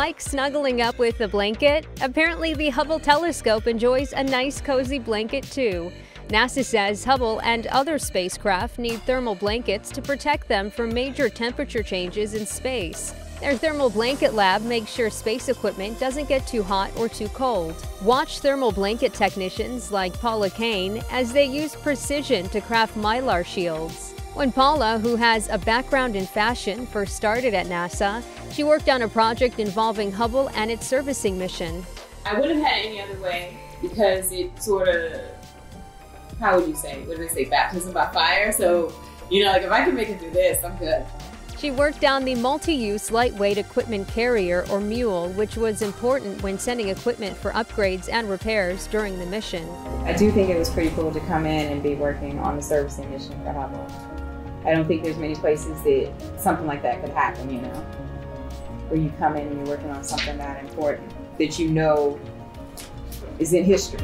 like snuggling up with a blanket? Apparently, the Hubble telescope enjoys a nice cozy blanket too. NASA says Hubble and other spacecraft need thermal blankets to protect them from major temperature changes in space. Their thermal blanket lab makes sure space equipment doesn't get too hot or too cold. Watch thermal blanket technicians like Paula Cain as they use precision to craft mylar shields. When Paula, who has a background in fashion, first started at NASA, she worked on a project involving Hubble and its servicing mission. I wouldn't have had it any other way because it sort of how would you say? What do they say? Baptism by fire. So, you know, like if I can make it through this, I'm good. She worked on the multi-use lightweight equipment carrier, or mule, which was important when sending equipment for upgrades and repairs during the mission. I do think it was pretty cool to come in and be working on the servicing mission for Hubble. I don't think there's many places that something like that could happen, you know, where you come in and you're working on something that important that you know is in history.